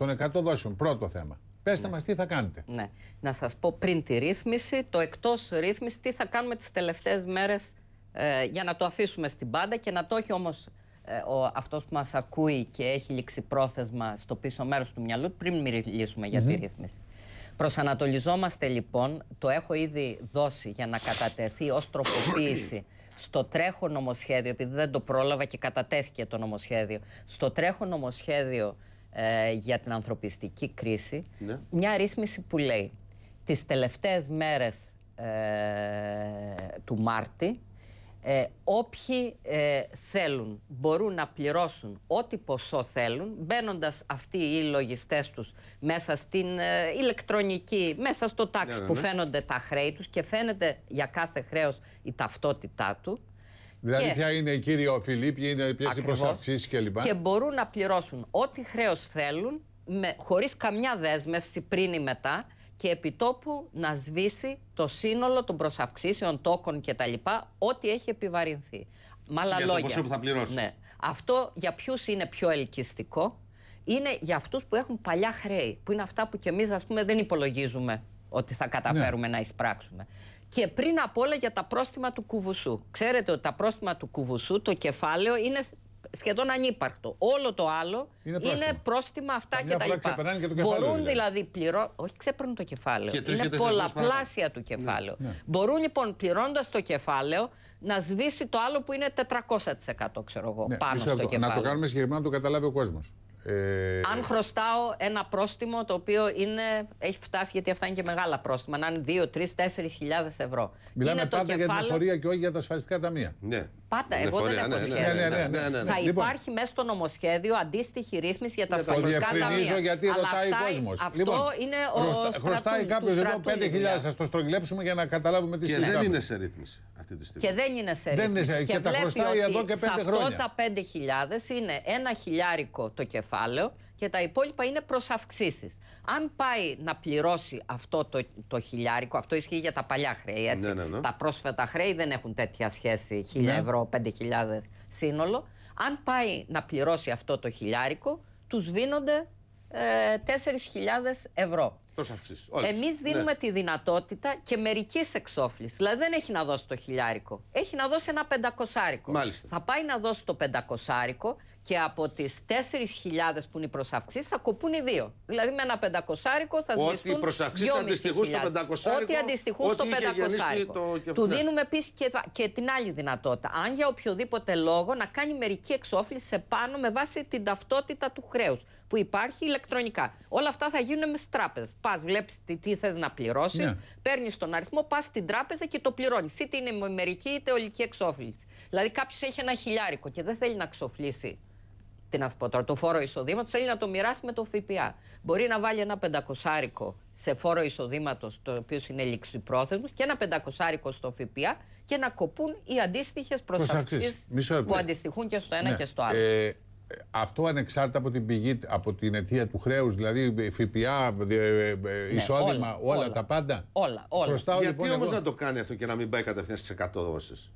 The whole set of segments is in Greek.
των 100 δόσεων. Πρώτο θέμα. Πέστε ναι. μας τι θα κάνετε. Ναι. Να σας πω πριν τη ρύθμιση, το εκτός ρύθμισης, τι θα κάνουμε τις τελευταίες μέρες ε, για να το αφήσουμε στην πάντα και να το έχει όμως ε, ο, αυτός που μας ακούει και έχει λήξει πρόθεσμα στο πίσω μέρος του μυαλού πριν μιλήσουμε για τη ρύθμιση. Προσανατολιζόμαστε λοιπόν, το έχω ήδη δώσει για να κατατεθεί ως τροποποίηση στο τρέχον νομοσχέδιο, επειδή δεν το πρόλαβα και κατατέθηκε το νομοσχέδιο, στο τρέχον νομοσχέδιο ε, για την ανθρωπιστική κρίση, ναι. μια ρύθμιση που λέει τις τελευταίες μέρες ε, του Μάρτη ε, όποιοι ε, θέλουν μπορούν να πληρώσουν ό,τι ποσό θέλουν μπαίνοντας αυτοί οι λογιστές τους μέσα στην ε, ηλεκτρονική, μέσα στο τάξη ναι, ναι, που ναι. φαίνονται τα χρέη τους και φαίνεται για κάθε χρέος η ταυτότητά του. Δηλαδή και... ποια είναι η κύριο Φιλίπ, ποια είναι ποιες οι προσαυξήσεις κλπ. Και μπορούν να πληρώσουν ό,τι χρέος θέλουν με, χωρίς καμιά δέσμευση πριν ή μετά και επιτόπου να σβήσει το σύνολο των προσαυξήσεων τόκων κτλ. Ό,τι έχει επιβαρυνθεί. Με άλλα λόγια. Το ποσό που θα πληρώσει. Ναι. Αυτό για ποιους είναι πιο ελκυστικό, είναι για αυτούς που έχουν παλιά χρέη. Που είναι αυτά που κι εμείς, ας πούμε, δεν υπολογίζουμε ότι θα καταφέρουμε ναι. να εισπράξουμε. Και πριν απ' όλα για τα πρόστιμα του κουβουσού. Ξέρετε ότι τα πρόστιμα του κουβουσού, το κεφάλαιο είναι σχεδόν ανύπαρκτο. Όλο το άλλο είναι πρόστιμα, είναι πρόστιμα αυτά και τα λοιπά. Μπορούν δηλαδή, δηλαδή πληρώ... Όχι, ξέπαιρνουν το κεφάλαιο. είναι πολλαπλάσια του κεφάλαιο. Ναι, ναι. Μπορούν λοιπόν πληρώνοντας το κεφάλαιο να σβήσει το άλλο που είναι 400% ξέρω εγώ, ναι, πάνω στο κεφάλαιο. Να το κάνουμε συγκεκριμένα να το καταλάβει ο κόσμος. Ε... Αν χρωστάω ένα πρόστιμο το οποίο είναι, έχει φτάσει γιατί αυτά είναι και μεγάλα πρόστιμα, να είναι 2, 3, 4 χιλιάδες ευρώ. Μιλάμε πάντα κεφάλαιο... για την εφορία και όχι για τα ασφαλιστικά ταμεία. Ναι. Πάντα, εγώ δεν έχω ναι, σχέση. Ναι, ναι, ναι, ναι, Θα λοιπόν. υπάρχει μέσα στο νομοσχέδιο αντίστοιχη ρύθμιση για τα ασφαλιστικά ταμεία. γιατί ρωτάει ο κόσμος. Αυτό λοιπόν, είναι ο Χρωστάει κάποιος εδώ 5.000, ας το στρογγυλέψουμε για να καταλάβουμε τι σημαίνει. Και δεν είναι σε ρύθμιση αυτή τη στιγμή. Και δεν είναι σε ρύθμιση. Και τα χρωστάει εδώ και 5 χρόνια. Αυτά τα 5.000 είναι ένα χιλιάρικο το κεφάλαιο κεφάλαιο και τα υπόλοιπα είναι αυξήσεις. Αν πάει να πληρώσει αυτό το, το χιλιάρικο, αυτό ισχύει για τα παλιά χρέη, έτσι. Ναι, ναι, ναι. Τα πρόσφατα χρέη δεν έχουν τέτοια σχέση, χίλια ευρώ, πέντε χιλιάδες σύνολο. Αν πάει να πληρώσει αυτό το χιλιάρικο, τους βίνονται ε, 4.000 ευρώ. Εμείς δίνουμε ναι. τη δυνατότητα και μερικής εξόφλησης. Δηλαδή δεν έχει να δώσει το χιλιάρικο. Έχει να δώσει ένα πεντακοσάρικο. Μάλιστα. Θα πάει να δώσει το πεντακοσάρικο και από τις 4.000 που είναι οι προσαυξήσεις θα κοπούν οι δύο. Δηλαδή με ένα πεντακοσάρικο θα σβηστούν. Ό,τι προσαυξήσει αντιστοιχούν στο πεντακοσάρικο. Ό,τι αντιστοιχούν στο πεντακοσάρικο. Το... Του ναι. δίνουμε επίσης και, και την άλλη δυνατότητα. Αν για οποιοδήποτε λόγο να κάνει μερική εξόφληση σε πάνω με βάση την ταυτότητα του χρέους που υπάρχει ηλεκτρονικά. Όλα αυτά θα γίνουν μες τράπεζες. Πας, βλέπεις τι, τι θες να πληρώσεις, ναι. παίρνεις τον αριθμό, πας στην τράπεζα και το πληρώνεις. Είτε είναι με μερική είτε ολική εξόφληση. Δηλαδή κάποιος έχει ένα χιλιάρικο και δεν θέλει να εξοφλήσει τι να πω τώρα, το φόρο εισοδήματος, θέλει να το μοιράσει με το ΦΠΑ. Μπορεί να βάλει ένα πεντακοσάρικο σε φόρο εισοδήματος, το οποίος είναι ληξιπρόθεσμος, και ένα πεντακοσάρικο στο ΦΠΑ και να κοπούν οι αντίστοιχες προσαυξήσει που αντιστοιχούν και στο ένα ναι. και στο άλλο. Ε, αυτό ανεξάρτητα από την πηγή, από την αιτία του χρέους, δηλαδή ΦΠΑ, ε, ε, ναι, εισόδημα, όλα, όλα, τα πάντα. Όλα. όλα. Γιατί λοιπόν, όμως εγώ... να το κάνει αυτό και να μην πάει κατευθείαν στις 100 δόσεις;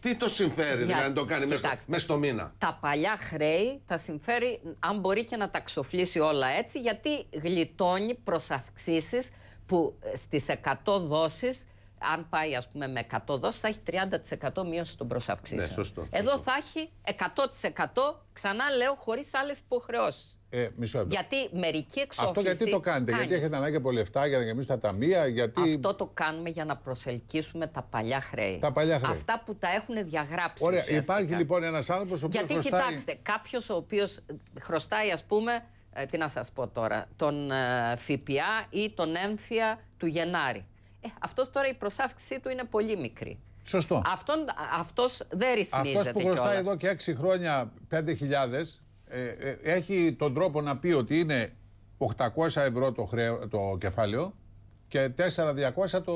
Τι το συμφέρει δηλαδή να το κάνει μέσα στο, στο μήνα; Τα παλιά χρέη τα συμφέρει αν μπορεί και να τα ξοφλήσει όλα έτσι γιατί γλιτώνει προς αυξήσεις που στις 100 δόσεις αν πάει ας πούμε με 100 δόσεις θα έχει 30% μείωση των προσαυξήσεων. Ναι, σωστό, σωστό. Εδώ θα έχει 100% ξανά λέω χωρίς άλλες υποχρεώσεις. Ε, μισό Γιατί μερική εξόφληση. Αυτό γιατί το κάνετε, γιατί έχετε ανάγκη από λεφτά για να γεμίσουν τα ταμεία, γιατί. Αυτό το κάνουμε για να προσελκύσουμε τα παλιά χρέη. Τα παλιά χρέη. Αυτά που τα έχουν διαγράψει. Ωραία, υπάρχει λοιπόν ένας άνθρωπος ο οποίος. Γιατί χρωστάει... κοιτάξτε, κάποιος ο οποίος χρωστάει, ας πούμε, ε, τι να σας πω τώρα, τον ε, ΦΠΑ ή τον έμφυα του Γενάρη. Ε, αυτός τώρα η προσάυξησή του είναι πολύ μικρή. Σωστό. Αυτόν, αυτός δεν ρυθμίζεται Αυτός που χρωστάει εδώ και 6 χρόνια 5.000 ε, ε, έχει τον τρόπο να πει ότι είναι 800 ευρώ το, χρέο, το κεφάλαιο και 4.200 το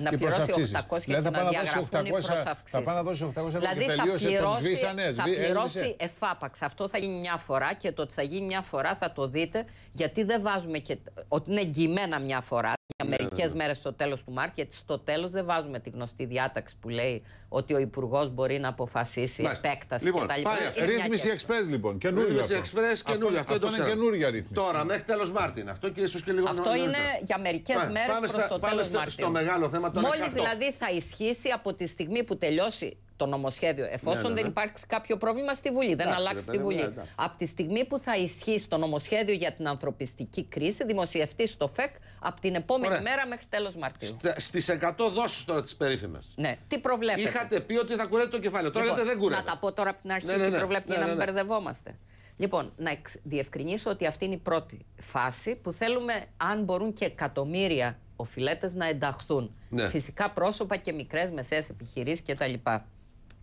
να πληρώσει 800 δηλαδή θα πάει να δώσει 800, θα πάει να δώσει 800 ευρώ δηλαδή και τελείωσε πληρώσει, τον σβήσανε. Θα πληρώσει εφάπαξ. Αυτό θα γίνει μια φορά και το ότι θα γίνει μια φορά θα το δείτε γιατί δεν βάζουμε και ότι είναι εγγυημένα μια φορά για ναι. Μερικές ναι, ναι. μέρες στο τέλος του Μάρτη, γιατί στο τέλος δεν βάζουμε τη γνωστή διάταξη που λέει ότι ο Υπουργός μπορεί να αποφασίσει Μάλιστα. επέκταση Λοιπόν, κτλ. πάει Είναι αυτό. μια Ρύθμιση και- εξπρές λοιπόν. Καινούριο. Ρύθμιση αυτό. εξπρές, καινούριο. Αυτό, Αυτό, το είναι ξέρω. καινούργια ρύθμιση. Τώρα, μέχρι τέλος Μάρτιν. Αυτό και ίσως και λίγο Αυτό νωρίτερα. είναι για μερικές Πάμε- μέρες πάμε προς στα- το πάμε τέλος στο- Μαρτίου. στο μεγάλο θέμα των Μόλις 100. δηλαδή θα ισχύσει από τη στιγμή που τελειώσει το νομοσχέδιο, εφόσον Ναι, ναι, δεν ναι. υπάρξει κάποιο πρόβλημα στη Βουλή, δεν Εντάξει, αλλάξει ρε τη παιδί μου, Βουλή. ναι, εντάξει. από τη στιγμή που θα ισχύσει το νομοσχέδιο για την ανθρωπιστική κρίση, δημοσιευτεί στο ΦΕΚ από την επόμενη Ωραία. μέρα μέχρι τέλος Μαρτίου. Στις 100 δόσεις τώρα τις περίφημες. Ναι, τι προβλέπετε; Είχατε πει ότι θα κουρεύει το κεφάλαιο. Τώρα Λοιπόν, λέτε δεν κουρεύει. Να τα πω τώρα από την αρχή Ναι, ναι, τι ναι. προβλέπει Ναι, για να ναι, μην ναι. μπερδευόμαστε. Λοιπόν, να εξ- διευκρινίσω ότι αυτή είναι η πρώτη φάση που θέλουμε, αν μπορούν και εκατομμύρια οφειλέτες να ενταχθούν. Ναι. Φυσικά πρόσωπα και μικρές μεσαίες επιχειρήσεις κτλ.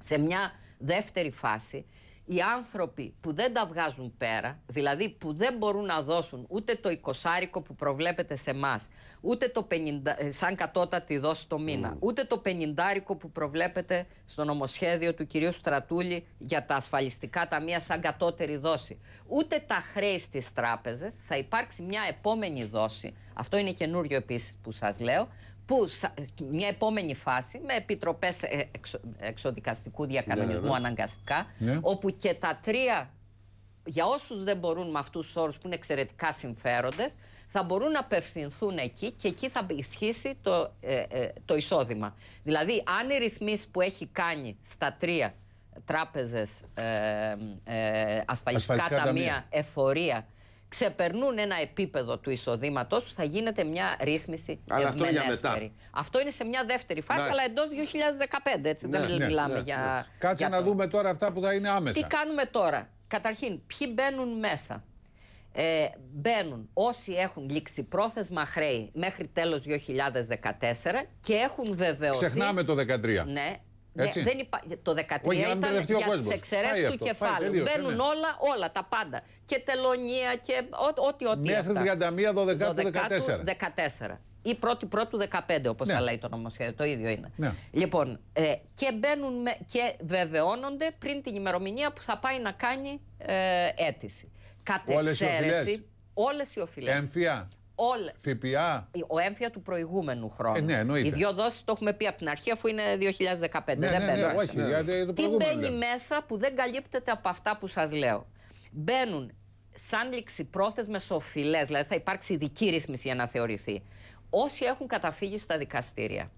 Σε μια δεύτερη φάση, οι άνθρωποι που δεν τα βγάζουν πέρα, δηλαδή που δεν μπορούν να δώσουν ούτε το εικοσάρικο που προβλέπεται σε εμάς, ούτε το 50, ε, σαν κατώτατη δόση το μήνα, ούτε το πενιντάρικο που προβλέπεται στο νομοσχέδιο του κυρίου Στρατούλη για τα ασφαλιστικά ταμεία σαν κατώτερη δόση, ούτε τα χρέη στις τράπεζες, θα υπάρξει μια επόμενη δόση, αυτό είναι καινούριο επίσης που σας λέω, που σα- μια επόμενη φάση με επιτροπές ε, εξο- εξοδικαστικού διακανονισμού Ναι, ναι. αναγκαστικά, Ναι. όπου και τα τρία, για όσους δεν μπορούν με αυτούς τους όρους που είναι εξαιρετικά συμφέροντες, θα μπορούν να απευθυνθούν εκεί και εκεί θα ισχύσει το, ε, ε, το εισόδημα. Δηλαδή, αν οι ρυθμίσεις που έχει κάνει στα τρία τράπεζες, ε, ε, ασφαλιστικά, Ασφαλιστικά ταμεία, ταμεία. εφορία, ξεπερνούν ένα επίπεδο του εισοδήματος του, θα γίνεται μια ρύθμιση Αλλά αυτό για ευμενέστερη. μετά. Αυτό είναι σε μια δεύτερη φάση, Εντάξει. αλλά εντός 2015. Έτσι, Ναι, δεν ναι, μιλάμε ναι, για. ναι. Κάτσε για να το- δούμε τώρα αυτά που θα είναι άμεσα. Τι κάνουμε τώρα; Καταρχήν, ποιοι μπαίνουν μέσα; Ε, μπαίνουν όσοι έχουν λήξει πρόθεσμα χρέη μέχρι τέλος 2014 και έχουν βεβαιωθεί... Ξεχνάμε το 13. Ναι. Έτσι. Ναι, δεν υπά... Το 13 Όχι, για να μην ήταν μπερδευτεί ο για τις κόσμος. εξαιρέσεις Πάει του αυτό. Πάει, κεφάλαιου. τελείωσε, Μπαίνουν ναι. όλα, όλα, τα πάντα. Και τελωνία και ό- ό,τι, ό,τι Μέχρι αυτά. 31 12 του 14. 14. Ή 1η πρώτου 15, όπως Ναι. θα λέει το νομοσχέδιο. Το ίδιο είναι. Ναι. Λοιπόν, ε, και μπαίνουν με- και βεβαιώνονται πριν την ημερομηνία που θα πάει να κάνει ε, αίτηση. Κατ' Όλες οι εξαίρεση, οφειλές. Όλες οι οφειλές. Έμφυα, Όλες. ΦΠΑ. Ο έμφυα του προηγούμενου χρόνου. Ε, ναι, εννοείται. Οι δύο δόσεις το έχουμε πει από την αρχή, αφού είναι 2015. Ναι, δεν ναι, ναι, μπαίνουν. όχι, ναι. γιατί το Τι προηγούμενο μπαίνει λέμε. μέσα που δεν καλύπτεται από αυτά που σας λέω. Μπαίνουν σαν ληξιπρόθεσμες οφειλές, δηλαδή θα υπάρξει ειδική ρύθμιση για να θεωρηθεί. Όσοι έχουν καταφύγει στα δικαστήρια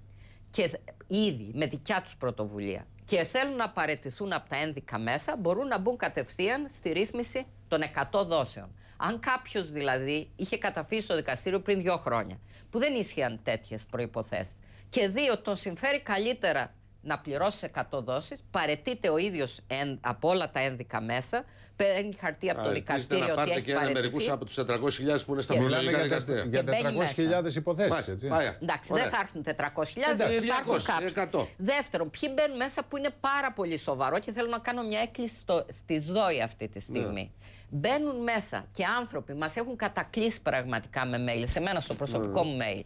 και ήδη με δικιά τους πρωτοβουλία και θέλουν να παρετηθούν από τα ένδικα μέσα, μπορούν να μπουν κατευθείαν στη ρύθμιση των 100 δόσεων. Αν κάποιος δηλαδή είχε καταφύγει στο δικαστήριο πριν δύο χρόνια, που δεν ίσχυαν τέτοιες προποθέσει, και δύο, τον συμφέρει καλύτερα να πληρώσει 100 δόσεις, παρετείται ο ίδιος από όλα τα ένδικα μέσα, παίρνει χαρτί από το δικαστήριο να ότι πάρετε έχει και ένα παρετηθεί. μερικούς από τους 400.000 που είναι στα Και- Μιλάμε φορολογικά για, δικαστήρια. τα- για Και μπαίνει 400.000 υποθέσεις. Μάλιστα, πάει αυτό. Εντάξει, Ωραία. δεν θα έρθουν 400.000, Εντάξει, θα έρθουν 200, κάποιοι. 100. Δεύτερον, ποιοι μπαίνουν μέσα που είναι πάρα πολύ σοβαρό και θέλω να κάνω μια έκκληση στο, στη ΔΟΗ αυτή τη στιγμή. Μπαίνουν μέσα και άνθρωποι μας έχουν κατακλείσει πραγματικά με mail, σε μένα στο προσωπικό μου mail,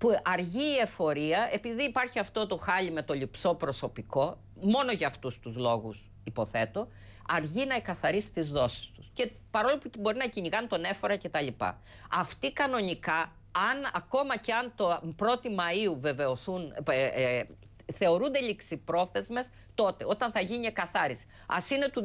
που αργεί η εφορία, επειδή υπάρχει αυτό το χάλι με το λειψό προσωπικό, μόνο για αυτούς τους λόγους υποθέτω, αργεί να εκαθαρίσει τις δόσεις τους. Και παρόλο που μπορεί να κυνηγάνε τον έφορα κτλ. Αυτοί κανονικά, αν, ακόμα και αν το 1η Μαΐου βεβαιωθούν, ε, ε, θεωρούνται ληξιπρόθεσμες τότε, όταν θα γίνει εκαθάριση. Ας είναι του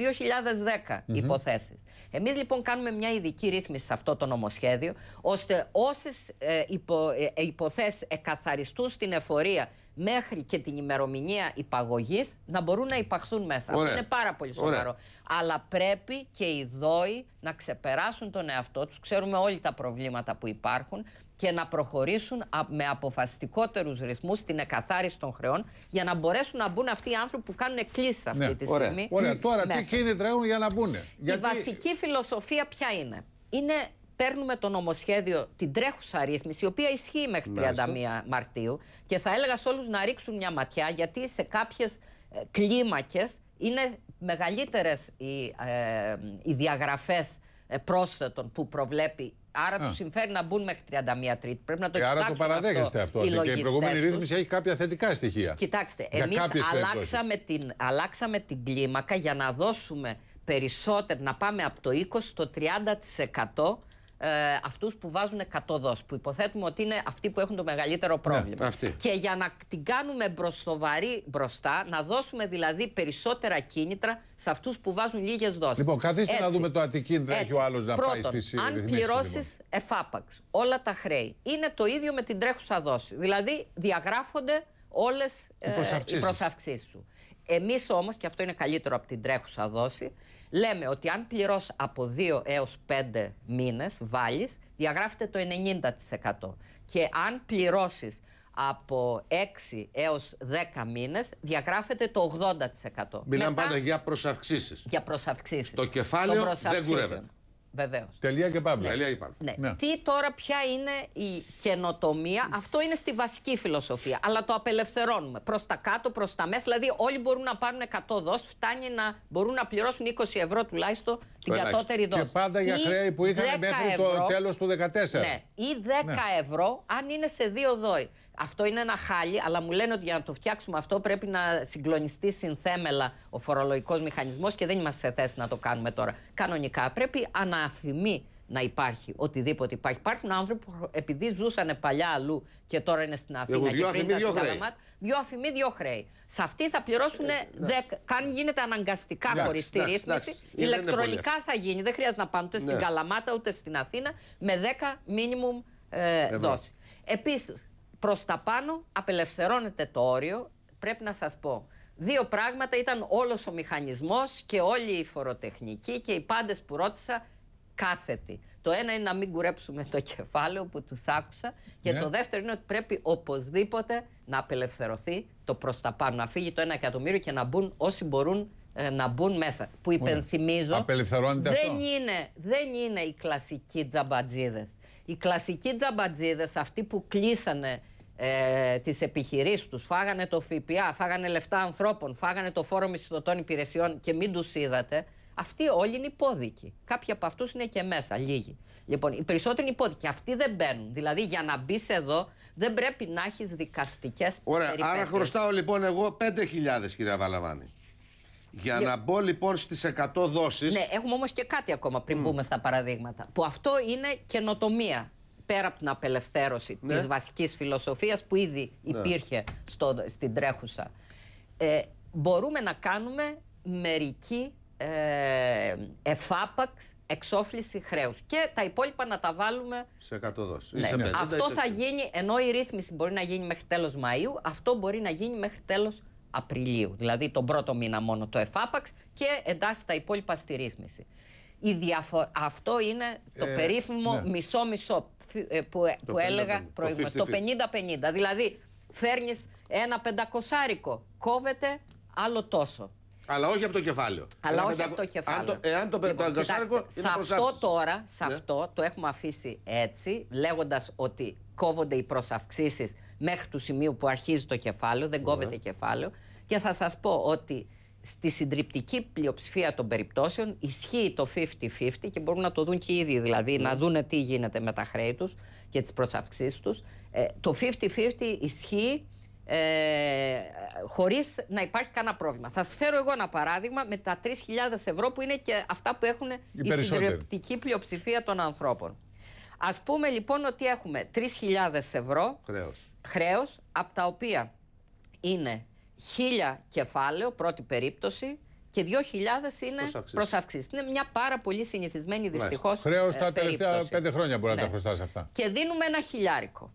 2010 υποθέσεις. Εμείς λοιπόν κάνουμε μια ειδική ρύθμιση σε αυτό το νομοσχέδιο, ώστε όσες ε, υπο, ε, ε, υποθέσεις εκαθαριστούν στην εφορία μέχρι και την ημερομηνία υπαγωγής να μπορούν να υπαχθούν μέσα. Ωραία. Αυτό είναι πάρα πολύ Ωραία. σοβαρό. Αλλά πρέπει και οι δόοι να ξεπεράσουν τον εαυτό τους. Ξέρουμε όλοι τα προβλήματα που υπάρχουν και να προχωρήσουν α- με αποφασιστικότερους ρυθμούς στην εκαθάριση των χρεών για να μπορέσουν να μπουν αυτοί οι άνθρωποι που κάνουν εκκλήσεις αυτή Ναι, τη ωραία. στιγμή. Ωραία, τώρα τι μέσα. κίνητρα έχουν για να μπουν. Η βασική φιλοσοφία ποια είναι; Είναι παίρνουμε το νομοσχέδιο, την τρέχουσα ρύθμιση, η οποία ισχύει μέχρι 31 Μάλιστα. Μαρτίου και θα έλεγα σε όλους να ρίξουν μια ματιά γιατί σε κάποιες ε, κλίμακες είναι μεγαλύτερες οι, ε, οι διαγραφές ε, πρόσθετων που προβλέπει. Άρα Α. τους συμφέρει να μπουν μέχρι 31 Τρίτη. Πρέπει να το Ε, άρα το κοιτάξουν παραδέχεστε αυτό. οι ότι και η λογιστές προηγούμενη τους. ρύθμιση έχει κάποια θετικά στοιχεία. Κοιτάξτε, Για εμείς κάποιες αλλάξαμε την, αλλάξαμε την κλίμακα για να δώσουμε περισσότερο, να πάμε από το 20% στο 30% ε, αυτούς που βάζουν 100 δόσεις, που υποθέτουμε ότι είναι αυτοί που έχουν το μεγαλύτερο πρόβλημα. αυτοί. Και για να την κάνουμε μπροστοβαρή μπροστά, να δώσουμε δηλαδή περισσότερα κίνητρα σε αυτούς που βάζουν λίγες δόσεις. Λοιπόν, καθίστε να δούμε το αντικίνητρο έχει Έτσι. ο άλλος να πάει Πρώτον, στις Αν ρυθμίσεις, πληρώσεις λοιπόν. εφάπαξ όλα τα χρέη, είναι το ίδιο με την τρέχουσα δόση. Δηλαδή, διαγράφονται όλες οι προσαυξήσεις. προσαυξήσεις σου. Εμείς όμως, και αυτό είναι καλύτερο από την τρέχουσα δόση, λέμε ότι αν πληρώσεις από 2 έως 5 μήνες, βάλεις, διαγράφεται το 90%. Και αν πληρώσεις από 6 έως 10 μήνες διαγράφεται το 80%. Μιλάμε Μετά, πάντα για προσαυξήσεις. για προσαυξήσεις. Το κεφάλαιο Των δεν προσαυξήσεων. κουρεύεται. Βεβαίως. Τελεία και παύλα. Τέλεια είπαμε. Ναι. Ναι. Τι τώρα, ποια είναι η καινοτομία, αυτό είναι στη βασική φιλοσοφία. Αλλά το απελευθερώνουμε προς τα κάτω, προς τα μέσα. Δηλαδή, όλοι μπορούν να πάρουν 100 δόσει, φτάνει να μπορούν να πληρώσουν 20 ευρώ τουλάχιστον την ελάχιστο. κατώτερη δόση. Και πάντα για Ή χρέη που είχαν 10 μέχρι το ευρώ, τέλος του 2014. Ναι, ή 10 Ναι. ευρώ αν είναι σε δύο δόη. Αυτό είναι ένα χάλι, αλλά μου λένε ότι για να το φτιάξουμε αυτό πρέπει να συγκλονιστεί συνθέμελα ο φορολογικός μηχανισμός και δεν είμαστε σε θέση να το κάνουμε τώρα. Κανονικά πρέπει αναφημή να υπάρχει οτιδήποτε υπάρχει. Υπάρχουν άνθρωποι που επειδή ζούσαν παλιά αλλού και τώρα είναι στην Αθήνα Εγώ, και δυο πριν αφημί, ήταν δυο στην χρέη. Καλαμάτα, Δυο αφημί, δύο χρέη. Σε αυτή θα πληρώσουν δέκα. Καν γίνεται αναγκαστικά Εντάξει, χωρίς τη εντάξει, ρύθμιση. εντάξει. Είναι- είναι Ηλεκτρονικά θα γίνει. Δεν χρειάζεται να πάνε ούτε στην Ναι. Καλαμάτα ούτε στην Αθήνα με 10 minimum ε, δόση. Επίσης, προς τα πάνω απελευθερώνεται το όριο. Πρέπει να σας πω. Δύο πράγματα ήταν όλος ο μηχανισμός και όλη η φοροτεχνική και οι πάντες που ρώτησα κάθετοι. Το ένα είναι να μην κουρέψουμε το κεφάλαιο που τους άκουσα και Ναι. το δεύτερο είναι ότι πρέπει οπωσδήποτε να απελευθερωθεί το προς τα πάνω, να φύγει το ένα εκατομμύριο και να μπουν όσοι μπορούν ε, να μπουν μέσα. Που υπενθυμίζω Απελευθερώνεται δεν αυτό. είναι, δεν είναι οι κλασικοί τζαμπατζίδες. Οι κλασικοί τζαμπατζίδες, αυτοί που κλείσανε ε, τις επιχειρήσεις τους, φάγανε το ΦΠΑ, φάγανε λεφτά ανθρώπων, φάγανε το φόρο μισθωτών υπηρεσιών και μην τους είδατε, αυτοί όλοι είναι υπόδικοι. Κάποιοι από αυτούς είναι και μέσα, λίγοι. Λοιπόν, οι περισσότεροι είναι υπόδικοι. Αυτοί δεν μπαίνουν. Δηλαδή, για να μπεις εδώ, δεν πρέπει να έχεις δικαστικές Ωραία, άρα χρωστάω λοιπόν εγώ 5.000 κυρία Βαλαβάνη. Για να μπω λοιπόν στις 100 δόσεις Ναι, έχουμε όμως και κάτι ακόμα πριν μπούμε στα παραδείγματα. Που αυτό είναι καινοτομία. Πέρα από την απελευθέρωση Ναι. της βασικής φιλοσοφίας που ήδη υπήρχε στο, στην τρέχουσα. Ε, μπορούμε να κάνουμε μερική ε, εφάπαξ εξόφληση χρέους και τα υπόλοιπα να τα βάλουμε σε 100 δόσεις. Ή ναι. σε 50 ή Αυτό σε θα 60. γίνει, ενώ η ρύθμιση μπορεί να γίνει μέχρι τέλος Μαΐου, αυτό μπορεί να γίνει μέχρι τέλος Απριλίου. Δηλαδή τον πρώτο μήνα μόνο το εφάπαξ και εντάξει τα υπόλοιπα στη ρύθμιση. Η διαφο- Αυτό είναι το Ε, περίφημο ναι. μισό-μισό φι- ε, που, ε, που 50-50, έλεγα το προηγουμένως. Το 50-50. Δηλαδή φέρνεις ένα πεντακοσάρικο, κόβεται άλλο τόσο. Αλλά όχι από το κεφάλαιο. Αλλά Ένα όχι πεντακο- από το κεφάλαιο. Αν το, εάν το Λοιπόν, πεντακοσάρικο κοιτάξτε, είναι σε αυτό προσάυξηση. τώρα, σε Ναι. αυτό το έχουμε αφήσει έτσι, λέγοντας ότι κόβονται οι προσαυξήσεις μέχρι του σημείου που αρχίζει το κεφάλαιο, δεν κόβεται κεφάλαιο. Και θα σας πω ότι στη συντριπτική πλειοψηφία των περιπτώσεων ισχύει το 50-50 και μπορούν να το δουν και οι ίδιοι, δηλαδή να δούνε τι γίνεται με τα χρέη τους και τις προσαυξήσεις τους. Ε, το 50-50 ισχύει ε, χωρίς να υπάρχει κανένα πρόβλημα. Θα σας φέρω εγώ ένα παράδειγμα με τα 3.000 ευρώ που είναι και αυτά που έχουν η περισσότεροι. συντριπτική πλειοψηφία των ανθρώπων. Ας πούμε λοιπόν ότι έχουμε 3.000 ευρώ Χρέος. χρέος, από τα οποία είναι 1.000 κεφάλαιο, πρώτη περίπτωση, και 2.000 είναι Προσαυξήσεις. προσαυξήσεις. Είναι μια πάρα πολύ συνηθισμένη δυστυχώς Χρέος ε, τα τελευταία περίπτωση. πέντε χρόνια μπορεί να Ναι. τα χρωστάς αυτά. Και δίνουμε ένα χιλιάρικο.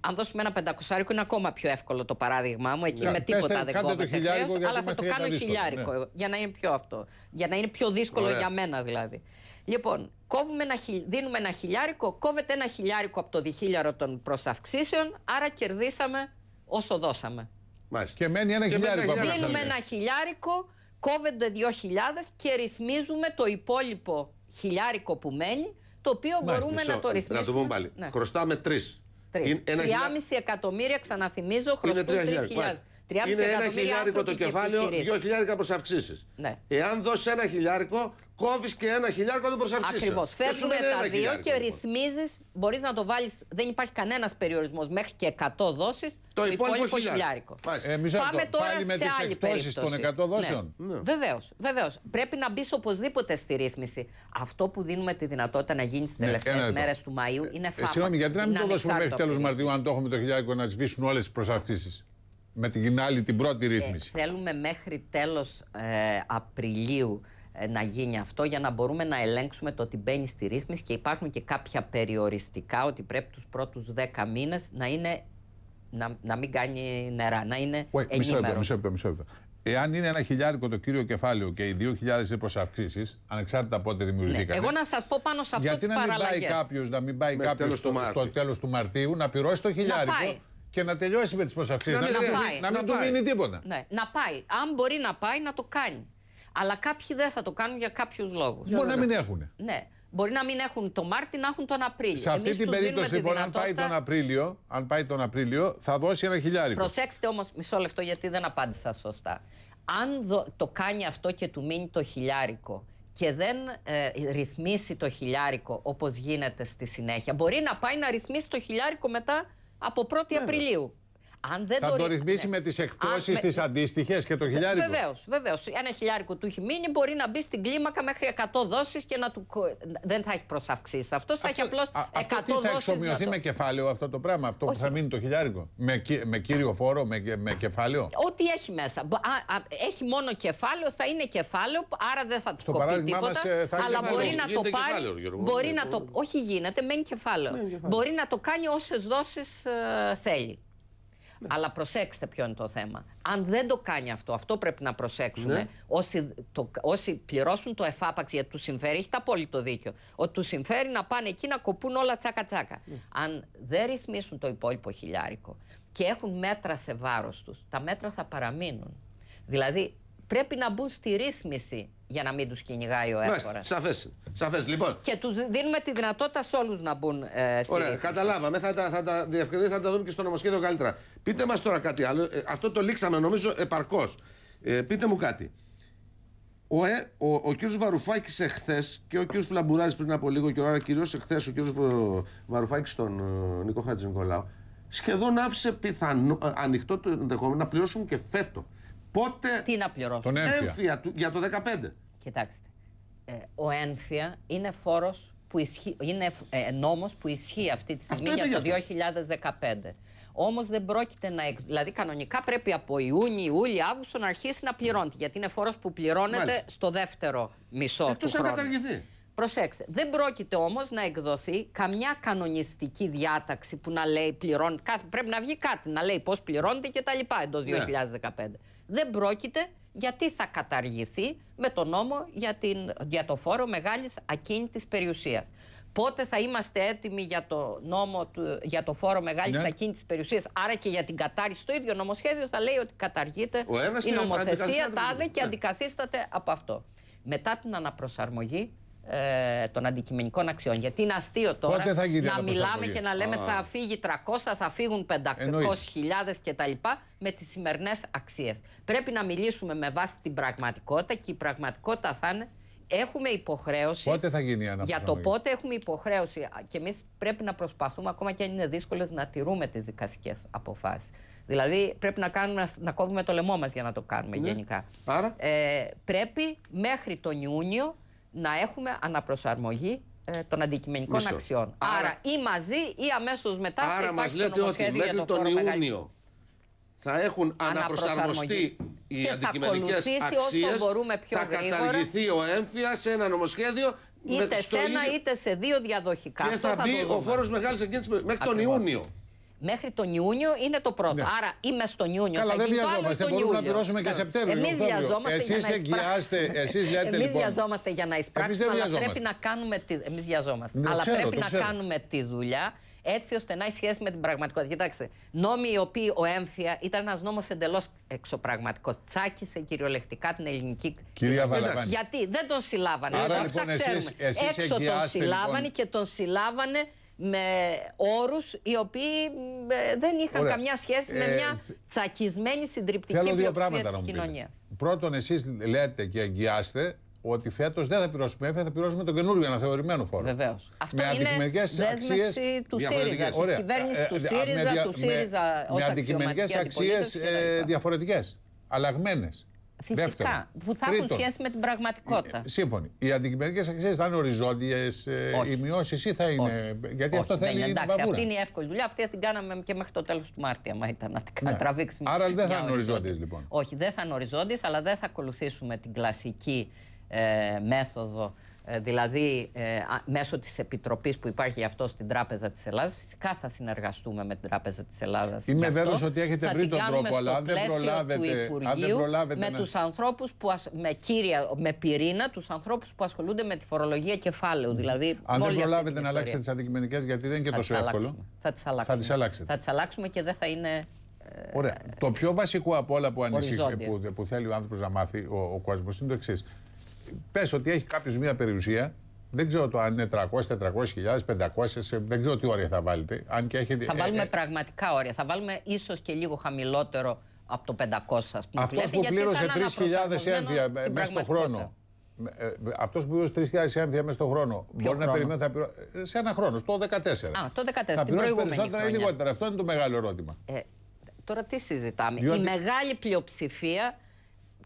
Αν δώσουμε ένα πεντακοσάρικο είναι ακόμα πιο εύκολο το παράδειγμά μου. Εκεί Ναι. με τίποτα Πέστε, δεν κάντε το κόβεται χιλιάρικο, χρέος, γιατί αλλά θα είμαστε το για τα κάνω δύσκολα, χιλιάρικο ναι. για να είναι πιο αυτό. Για να είναι πιο δύσκολο Ωραία. για μένα δηλαδή. Λοιπόν, κόβουμε ένα, χιλ- δίνουμε ένα χιλιάρικο, κόβεται ένα χιλιάρικο από το διχίλιαρο των προσαυξήσεων, άρα κερδίσαμε όσο δώσαμε. Μάλιστα. Και μένει ένα Και μένει χιλιάρικο. ένα απλά χιλιάρικο. Δίνουμε σας ένα χιλιάρικο, κόβονται δύο χιλιάδες και ρυθμίζουμε το υπόλοιπο χιλιάρικο που μένει, το οποίο Μάλιστα, μπορούμε Μισό, να το ρυθμίσουμε. Να το πούμε πάλι. Ναι. Χρωστάμε τρεις. Τρεις. 3,5 εκατομμύρια, ξαναθυμίζω, χρωστούν τρία 3.000. χιλιάρικα, μάλιστα. 3,5 είναι ένα εκατομμύρια χιλιάρικο το άνθρωποι και κεφάλαιο, επιχειρήσεις. δύο χιλιάρικα προ αυξήσει. Ναι. Εάν δώσεις ένα χιλιάρικο, κόβεις και ένα χιλιάρικο το προ αυξήσει. Ακριβώ. Φεύγουν τα δύο και ρυθμίζεις. Μπορείς να το βάλεις. Δεν υπάρχει κανένας περιορισμός μέχρι και 100 δόσεις. Το υπόλοιπο χιλιάρικο. Ε, μισό Πάμε λεπτό. τώρα Πάλι με σε τις άλλη εκπτώσεις των περίπτωση. 100 δόσεων. Ναι. Βεβαίως, βεβαίως. Πρέπει να μπεις οπωσδήποτε στη ρύθμιση. Αυτό που δίνουμε τη δυνατότητα να γίνει στις Ναι, τελευταίες ένα λεπτό. μέρες του Μαΐου είναι Ε, φάπαξ. συγγνώμη, γιατί να μην Είναι το δώσουμε μέχρι ανεξάρτητο τέλος από τη Μαρτίου, αν το έχουμε το χιλιάρικο, να σβήσουν όλες τις προσαυτήσει. Με την άλλη, την πρώτη ρύθμιση. Ε, θέλουμε μέχρι τέλος ε, Απριλίου ε, να γίνει αυτό για να μπορούμε να ελέγξουμε το ότι μπαίνει στη ρύθμιση και υπάρχουν και κάποια περιοριστικά ότι πρέπει τους πρώτους 10 μήνες να, είναι, να, να μην κάνει νερά, να είναι Όχι, μισό λεπτό, ενήμερο. μισό λεπτό, μισό λεπτό. Εάν είναι ένα χιλιάρικο το κύριο κεφάλαιο και οι 2.000 είναι προς αυξήσεις, ανεξάρτητα πότε Ναι, δημιουργηθήκαν. εγώ να σας πω πάνω σε αυτό γιατί τις να μην πάει παραλλαγές. κάποιος να μην πάει Μέχρι κάποιος τέλος στο, του Μάρτη. στο τέλος του Μαρτίου να πληρώσει το χιλιάρικο; πάει. Και να τελειώσει με τις προσαυξήσει. Να Να, μην μην, χρειάζεται. του- πάει. να μην Να του πάει. μείνει τίποτα. Ναι, να πάει. Αν μπορεί να πάει να το κάνει. Αλλά κάποιοι δεν θα το κάνουν για κάποιους λόγους. Μπορεί να μην έχουν. Ναι. Μπορεί να μην έχουν τον Μάρτι, να έχουν τον Απρίλιο. Σε αυτή Εμείς την τους δίνουμε περίπτωση, τη λοιπόν, αν πάει, δυνατότητα- τον Απρίλιο, αν πάει τον Απρίλιο, θα δώσει ένα χιλιάρικο. Προσέξτε όμως μισό λεπτό γιατί δεν απάντησα σωστά. Αν δο- το κάνει αυτό και του μείνει το χιλιάρικο και δεν ε, ρυθμίσει το χιλιάρικο όπως γίνεται στη συνέχεια, μπορεί να πάει να ρυθμίσει το χιλιάρικο μετά από 1η Απριλίου. Αν δεν Θα το ρυ- ρυθμίσει ναι. με τις Αν εκπτώσεις με- τις αντίστοιχες και το χιλιάρικο. Βεβαίως, βεβαίως. Ένα χιλιάρικο του έχει μείνει, μπορεί να μπει στην κλίμακα μέχρι 100 δόσεις και να του. κο- Δεν θα έχει προσαυξήσει. Αυτό θα έχει απλώς 100 Α, αυτό τι θα δόσεις. εξομοιωθεί με κεφάλαιο αυτό το πράγμα, αυτό που Όχι. θα μείνει το χιλιάρικο; Με, κυ- με κύριο φόρο, με, με κεφάλαιο; Ό,τι έχει μέσα. Μπο- α, α, έχει μόνο κεφάλαιο, θα είναι κεφάλαιο, άρα δεν θα του Στο κοπεί παράδειγμά τίποτα. μας, ε, θα είναι αλλά κεφάλαιο. μπορεί να το Γίνεται πάρει. κεφάλαιο, Γιώργο. μπορεί Ναι, να το, όχι γίνεται, μένει κεφάλαιο. Μπορεί να το κάνει όσες δόσεις θέλει. Αλλά προσέξτε ποιο είναι το θέμα. Αν δεν το κάνει αυτό, αυτό πρέπει να προσέξουμε. Ναι. Όσοι, το, όσοι πληρώσουν το εφάπαξ γιατί τους συμφέρει, έχει τα απόλυτο δίκιο. Ότι τους συμφέρει να πάνε εκεί να κοπούν όλα τσάκα-τσάκα. Αν δεν ρυθμίσουν το υπόλοιπο χιλιάρικο και έχουν μέτρα σε βάρος τους, τα μέτρα θα παραμείνουν. Δηλαδή πρέπει να μπουν στη ρύθμιση για να μην τους κυνηγάει ο έφορας. Σαφές. Σαφές. Λοιπόν, Και τους δίνουμε τη δυνατότητα σε όλους να μπουν ε, στη Ωραία, ρύθμιση. καταλάβαμε. Θα τα, θα τα διευκρινίσουμε, θα τα δούμε και στο νομοσχέδιο καλύτερα. Πείτε μας τώρα κάτι άλλο. Ε, αυτό το λήξαμε νομίζω επαρκώς. Ε, πείτε μου κάτι. Ο, ε, ο, ο κύριος Βαρουφάκης εχθές και ο κύριος Φλαμπουράρης πριν από λίγο καιρό, αλλά κυρίως εχθές ο κύριος Βα- Βαρουφάκης στον ε, Νίκο Χατζηνικολάου, σχεδόν άφησε πιθανό, ε, ανοιχτό το ενδεχόμενο να πληρώσουν και φέτο. Πότε Τι να πληρώσουν. Τον έμφυα. έμφυα του, για το 15. Κοιτάξτε. Ε, ο ένφια είναι φόρος που ισχύει, είναι ε, νόμος που ισχύει αυτή τη στιγμή Αυτό για είπε το 2015. Όμως δεν πρόκειται να... εξ- Δηλαδή κανονικά πρέπει από Ιούνιο, Ιούλιο, Αύγουστο να αρχίσει να πληρώνεται. Γιατί είναι φόρος που πληρώνεται Μάλιστα. στο δεύτερο μισό Εκτός του αν χρόνου. καταργηθεί. Προσέξτε, δεν πρόκειται όμως να εκδοθεί καμιά κανονιστική διάταξη που να λέει πληρώνεται. Κα- Πρέπει να βγει κάτι να λέει πώς πληρώνεται και τα λοιπά εντός Ναι. 2015. Δεν πρόκειται γιατί θα καταργηθεί με το νόμο για, την, για το φόρο μεγάλης ακίνητης περιουσίας. Πότε θα είμαστε έτοιμοι για το νόμο του, για το φόρο μεγάλης Ναι. ακίνητης περιουσίας, άρα και για την κατάργηση. Το ίδιο νομοσχέδιο θα λέει ότι καταργείται Ο ένας η και νομοθεσία αντικαθίσταται τάδε με το- και ναι. αντικαθίσταται από αυτό. Μετά την αναπροσαρμογή ε, των αντικειμενικών αξιών. Γιατί είναι αστείο τώρα Πότε θα γίνει η να αναπροσαρμογή; μιλάμε και να λέμε θα φύγει 300, θα φύγουν 500.000 κτλ. με τις σημερινές αξίες. Πρέπει να μιλήσουμε με βάση την πραγματικότητα και η πραγματικότητα θα είναι έχουμε υποχρέωση. Πότε θα γίνει η Για το αναπροσαρμογή; πότε έχουμε υποχρέωση και εμείς πρέπει να προσπαθούμε, ακόμα και αν είναι δύσκολες, να τηρούμε τις δικαστικές αποφάσεις. Δηλαδή πρέπει να, κάνουμε, να κόβουμε το λαιμό μας για να το κάνουμε γενικά. Άρα; Ε, πρέπει μέχρι τον Ιούνιο να έχουμε αναπροσαρμογή ε, των αντικειμενικών Μισό. αξιών. Άρα- Άρα, ή μαζί ή αμέσως μετά θα Άρα μα υπάρχει το λέτε ότι νομοσχέδιο για μέχρι το τον φόρο μεγάλης- Ιούνιο θα έχουν αναπροσαρμοστεί οι Και θα αντικειμενικές ακολουθήσει όσο αξίες, μπορούμε πιο θα γρήγορα. καταργηθεί ο έμφυα σε ένα νομοσχέδιο με Είτε στο σε ένα ίδιο- είτε σε δύο διαδοχικά. και Αυτό θα μπει το ο δούμε. φόρος μεγάλης εκκίνησης μέχρι τον Ακριβώς. Ιούνιο. Μέχρι τον Ιούνιο είναι το πρώτο. Ναι. Άρα είμαι στον Ιούνιο. Καλά, θα δεν γίνει το άλλο βιαζόμαστε. στον Μπορούμε να Ιούλιο. πληρώσουμε και Τέλος. Σεπτέμβριο, Εμείς Οκτώβριο. βιαζόμαστε Εσείς για να εγγυάστε, εισπράξουμε. εσείς λέτε, Εμείς λοιπόν, βιαζόμαστε για να εισπράξουμε, δεν αλλά βιαζόμαστε. πρέπει να κάνουμε τη, εμείς βιαζόμαστε. Ναι, αλλά ξέρω, πρέπει το να ξέρω. κάνουμε τη δουλειά έτσι ώστε να έχει σχέση με την πραγματικότητα. Κοιτάξτε, νόμοι οι οποίοι ο έμφυα ήταν ένας νόμος εντελώς εξωπραγματικός. Τσάκισε κυριολεκτικά την ελληνική Κυρία κοινωνία. Βαλαβάνη. Γιατί δεν τον συλλάβανε. Άρα, Αυτά λοιπόν, εσείς- ξέρουμε. εσείς Έξω τον εγγυάστε, συλλάβανε λοιπόν- και τον συλλάβανε με όρους οι οποίοι μ, ε, δεν είχαν Ωραία. καμιά σχέση με Ε, μια τσακισμένη συντριπτική Θέλω δύο πλειοψηφία πράγματα να της μου πείτε. κοινωνίας. Πρώτον, εσείς λέτε και εγγυάστε ότι φέτος δεν θα πληρώσουμε έμφυα, θα πληρώσουμε τον καινούριο αναθεωρημένο φόρο. Βεβαίως. Αυτό Με είναι αντικειμενικές δέσμευση αξίες του διαφορετικές. ΣΥΡΙΖΑ, της Ωραία. κυβέρνησης Ε, του ε, με ΣΥΡΙΖα, δια- του ΣΥΡΙΖα με, ως με αντικειμενικές αξιωματική αξίες αντιπολίτευση κτλ. διαφορετικές. Αλλαγμένες. Φυσικά, που θα έχουν σχέση με την πραγματικότητα. Σύμφωνοι. Οι αντικειμενικές αξίες θα είναι οριζόντιες, Όχι. οι μειώσεις ή θα είναι. Γιατί Όχι, αυτό δεν θέλει είναι. είναι Εντάξει, βαβούρα. αυτή είναι η εύκολη δουλειά. Αυτή θα την κάναμε και μέχρι το τέλος του Μάρτια, μα ήταν να την Ναι. τραβήξουμε. Άρα δεν θα μια είναι οριζόντιες, λοιπόν. Όχι, δεν θα είναι οριζόντιες, αλλά δεν θα ακολουθήσουμε την κλασική ε, μέθοδο. Ε, δηλαδή, ε, α- μέσω της επιτροπής που υπάρχει γι' αυτό στην Τράπεζα της Ελλάδας, φυσικά θα συνεργαστούμε με την Τράπεζα της Ελλάδας. Είμαι γι' αυτό. βέβαιος ότι έχετε Θα βρει την τον κάνουμε τρόπο, αλλά στο αν δεν πλαίσιο προλάβετε- του αν δεν Υπουργείου, προλάβετε με να- τους ανθρώπους που ασ- με, κύρια, με πυρήνα, τους ανθρώπους που ασχολούνται με τη φορολογία κεφάλαιου. Δηλαδή, Αν με δεν όλη αυτή προλάβετε την να ιστορία. αλλάξετε τις αντικειμενικές, γιατί δεν είναι και Θα τόσο τις εύκολο. αλλάξουμε. Θα τις αλλάξουμε. τις αλλάξετε. Θα τις αλλάξουμε και δεν θα είναι. Ωραία. Το πιο βασικό από όλα που, ανησυχεί, Οριζόντια. που, που θέλει ο άνθρωπος να μάθει, ο, ο κόσμος, είναι το εξής. Πες ότι έχει κάποιος μια περιουσία, δεν ξέρω το αν είναι 300, 400 χιλιάδες, 500, δεν ξέρω τι όρια θα βάλετε. Αν και έχετε, Θα ε, βάλουμε ε, πραγματικά όρια. Θα βάλουμε ίσως και λίγο χαμηλότερο από το 500, ας πούμε. Αυτός λέτε, που γιατί θα πλήρωσε είναι 3.000 αναπροσαρμοσμένο έμφυα στην μέσα στον πραγματικότητα. χρόνο. Αυτός που πλήρωσε 3.000 έμφυα μέσα στον χρόνο. μπορεί να χρόνο; περιμένει θα πληρώ- σε ένα χρόνο, στο 14. Α, το 14, Θα την πληρώσει προηγούμενη περισσότερα ή χρονιά. λιγότερα. Αυτό είναι το μεγάλο ερώτημα. Ε, τώρα τι συζητάμε. Διότι- Η μεγάλη πλειοψηφία,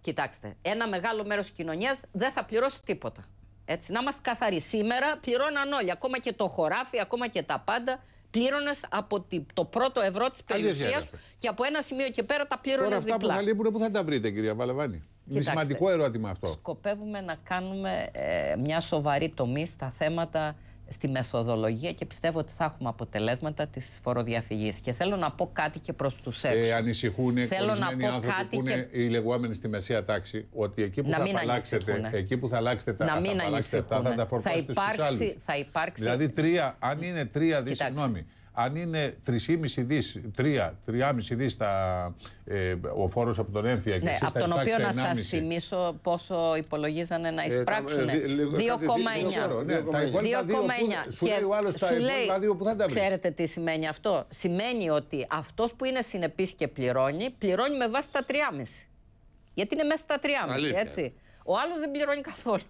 κοιτάξτε, ένα μεγάλο μέρος της κοινωνίας δεν θα πληρώσει τίποτα. Έτσι, να είμαστε καθαροί. Σήμερα πληρώναν όλοι, ακόμα και το χωράφι, ακόμα και τα πάντα, πλήρωνες από τη- το πρώτο ευρώ της Αλήθεια είναι περιουσίας αυτό. και από ένα σημείο και πέρα τα Τώρα πλήρωνες αυτά που διπλά. θα λείπουν, πού θα τα βρείτε, κυρία Βαλαβάνη. Είναι Κοιτάξτε, σημαντικό ερώτημα αυτό. Σκοπεύουμε να κάνουμε ε, μια σοβαρή τομή στα θέματα στη μεθοδολογία και πιστεύω ότι θα έχουμε αποτελέσματα της φοροδιαφυγής. Και θέλω να πω κάτι και προς τους έξω. Ε, ανησυχούν Θέλω να ορισμένοι πω άνθρωποι κάτι που είναι και- οι λεγόμενοι στη μεσαία τάξη ότι εκεί που Να θα μην απαλλάξετε, ανησυχούνε. εκεί που θα αλλάξετε τα, Να θα μην απαλλάξετε αυτά, θα ανησυχούνε. τα φορτώσετε Θα στους υπάρξει- άλλους. θα υπάρξει- Δηλαδή τρία, αν είναι τρία δις, Κοιτάξτε. συγγνώμη, αν είναι 3,5 δις, 3, 3,5 δις τα, ε, ο φόρος από τον έμφυα και Ναι, εσείς από θα τον οποίο εισπράξετε να σας 1,5. θυμίσω πόσο υπολογίζανε να εισπράξουν. ε, δι- λίγο- κάτι- 2,9. Ξέρω, ναι, τα 2,9. υπόλοιπα δύο που- 2,9. Σου λέει ο άλλος τα σου υπόλοιπα λέει- δύο που θα τα βρεις. Ξέρετε τι σημαίνει αυτό. Σημαίνει ότι αυτός που είναι συνεπής και πληρώνει, πληρώνει με βάση τα 3,5. Γιατί είναι μέσα στα 3,5, Αλήθεια. έτσι. Ο άλλος δεν πληρώνει καθόλου.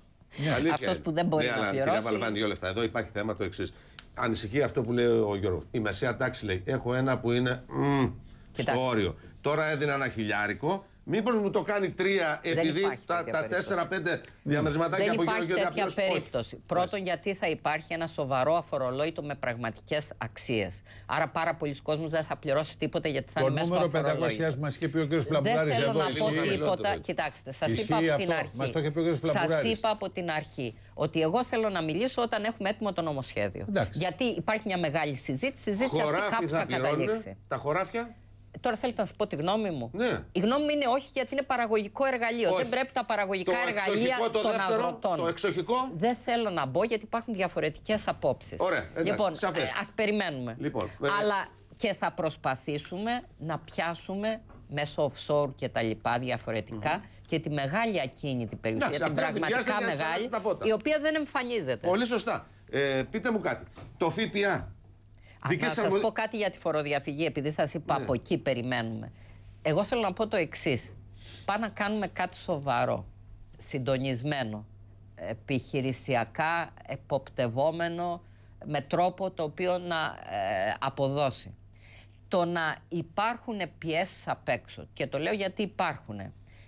Αλήθεια Αυτός είναι. που δεν μπορεί ναι, να αλλά, Κυρία πληρώσει. Βαλβάνη, δύο λεφτά. Εδώ υπάρχει θέμα το εξής. Ανησυχεί αυτό που λέει ο Γιώργος. Η μεσαία τάξη λέει: Έχω ένα που είναι μ, στο Κοιτάξτε. όριο. Τώρα έδινα ένα χιλιάρικο. Μήπως μου το κάνει τρία επειδή υπάρχει τα, τέτοια τα περίπτωση. 4-5 διαμερισματάκια Δεν από υπάρχει γύρω τέτοια περίπτωση. Πρώτον, γιατί θα υπάρχει ένα σοβαρό αφορολόγητο με πραγματικές αξίες. Άρα, πάρα πολλοί κόσμοι δεν θα πληρώσει τίποτα γιατί θα Το είναι μέσα νούμερο στο αφορολόγητο. 500 μας είχε πει ο κ. Δεν Φλαμπουράρης θέλω εδώ. να πω ισχύει. ισχύει. τίποτα. Ισχύει. Κοιτάξτε, σας Ισχύει είπα από την αυτό. αρχή. Μας το είχε πει ο κ. Σας Φλαμπουράρης. είπα από την αρχή ότι εγώ θέλω να μιλήσω όταν έχουμε έτοιμο το νομοσχέδιο. Εντάξει. Γιατί υπάρχει μια μεγάλη συζήτηση. Η συζήτηση αυτή Χωράφι κάπου θα θα πληρώνουν; καταλήξει. Τα χωράφια; Τώρα θέλετε να σας πω τη γνώμη μου. Ναι. Η γνώμη μου είναι όχι γιατί είναι παραγωγικό εργαλείο. Όχι. Δεν πρέπει τα παραγωγικά Το εργαλεία εξοχικό, το των δεύτερο. αγροτών. Το εξοχικό. Δεν θέλω να μπω γιατί υπάρχουν διαφορετικές απόψεις. Ωραία, εντάξει, λοιπόν, σαφές. ας περιμένουμε. Λοιπόν, βέβαια. Αλλά και θα προσπαθήσουμε να πιάσουμε μέσω offshore και τα λοιπά διαφορετικά και τη μεγάλη ακίνητη περιουσία, Εντάξει, την αυτά την πιάσετε πραγματικά και να τις μεγάλη, αλλάξετε τα φώτα. η οποία δεν εμφανίζεται. Πολύ σωστά. Ε, πείτε μου κάτι. Το ΦΠΑ. Α, Δική να σας σας αρμοδι- πω κάτι για τη φοροδιαφυγή, επειδή σας είπα Ναι. από εκεί περιμένουμε. Εγώ θέλω να πω το εξής. Πάμε να κάνουμε κάτι σοβαρό, συντονισμένο, επιχειρησιακά, εποπτευόμενο, με τρόπο το οποίο να ε, αποδώσει. Το να υπάρχουν πιέσεις απ' έξω, και το λέω γιατί υπάρχουν,